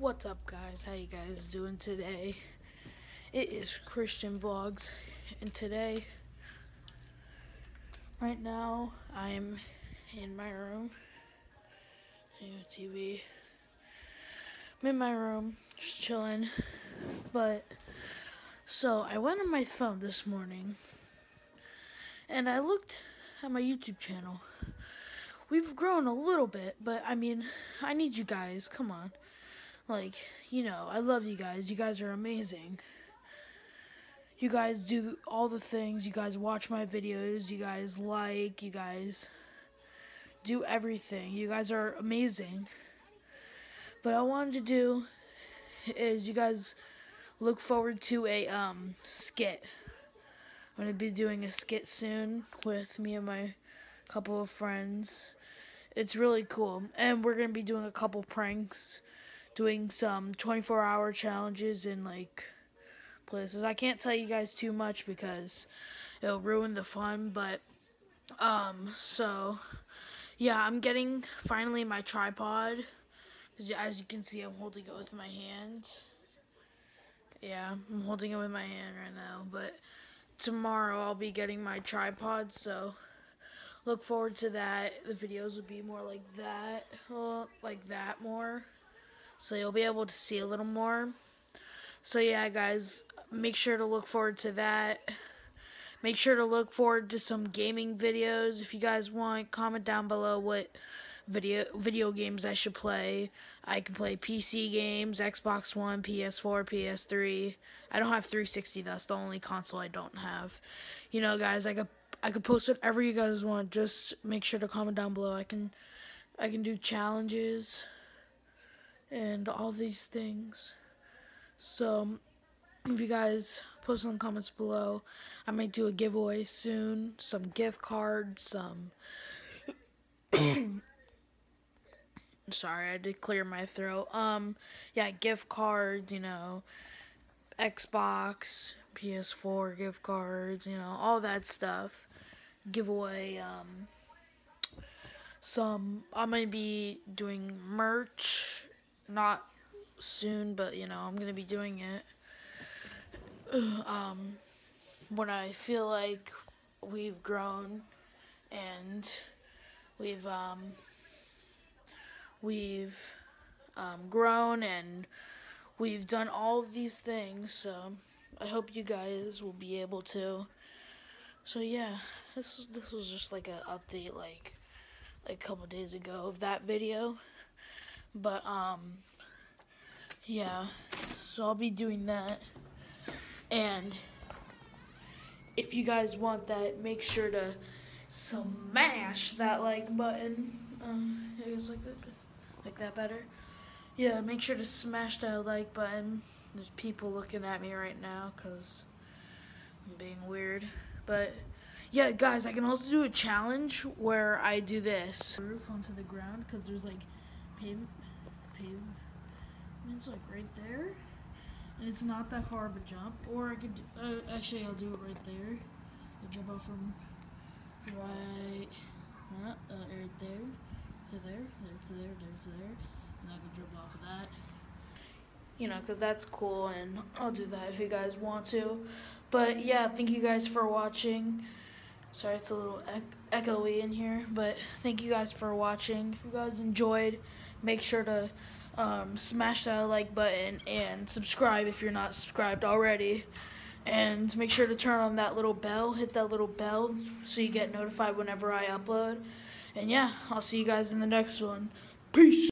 What's up guys? How you guys doing today? It is Christian Vlogs and today right now I'm in my room. TV. I'm in my room, just chilling. But so I went on my phone this morning and I looked at my YouTube channel. We've grown a little bit, but I mean, I need you guys. Come on. Like, you know, I love you guys. You guys are amazing. You guys do all the things. You guys watch my videos. You guys like. You guys do everything. You guys are amazing. But I wanted to do is you guys look forward to a um skit. I'm to be doing a skit soon with me and my couple of friends. It's really cool. And we're to be doing a couple pranks doing some 24 hour challenges in like places. I can't tell you guys too much because it'll ruin the fun, but um so yeah, I'm getting finally my tripod. As you can see, I'm holding it with my hand. Yeah, I'm holding it with my hand right now, but tomorrow I'll be getting my tripod, so look forward to that. The videos will be more like that, well, like that more so you'll be able to see a little more. So yeah, guys, make sure to look forward to that. Make sure to look forward to some gaming videos. If you guys want, comment down below what video video games I should play. I can play PC games, Xbox One, PS4, PS3. I don't have 360. That's the only console I don't have. You know, guys, I could I could post whatever you guys want. Just make sure to comment down below. I can I can do challenges and all these things. So, if you guys post in the comments below, I might do a giveaway soon. Some gift cards, some. Sorry, I did clear my throat. Um, yeah, gift cards, you know, Xbox, PS4 gift cards, you know, all that stuff. Giveaway, um, some, I might be doing merch not soon, but you know, I'm gonna be doing it. Um, when I feel like we've grown and we've um, we've um, grown and we've done all of these things. So I hope you guys will be able to. So yeah, this this was just like an update, like like a couple days ago of that video. But, um, yeah. So I'll be doing that. And if you guys want that, make sure to smash that like button. Um, I guess like that, like that better. Yeah, make sure to smash that like button. There's people looking at me right now because I'm being weird. But yeah, guys, I can also do a challenge where I do this. Roof onto the ground because there's like pavement, pavement, it's like right there, and it's not that far of a jump. Or I could, do, uh, actually, I'll do it right there. I jump off from right, uh, uh, right there to there, there to there, there to there, and I can jump off of that. You know, because that's cool, and I'll do that if you guys want to. But yeah, thank you guys for watching. Sorry, it's a little echoey in here, but thank you guys for watching. If you guys enjoyed, make sure to um, smash that like button and subscribe if you're not subscribed already. And make sure to turn on that little bell, hit that little bell so you get notified whenever I upload. And yeah, I'll see you guys in the next one. Peace!